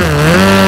Mm-hmm.